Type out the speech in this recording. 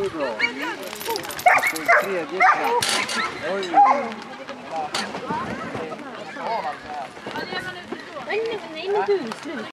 Det bra. Tredje plats. Oj, oj, oj. Nej, nej, nej, nej.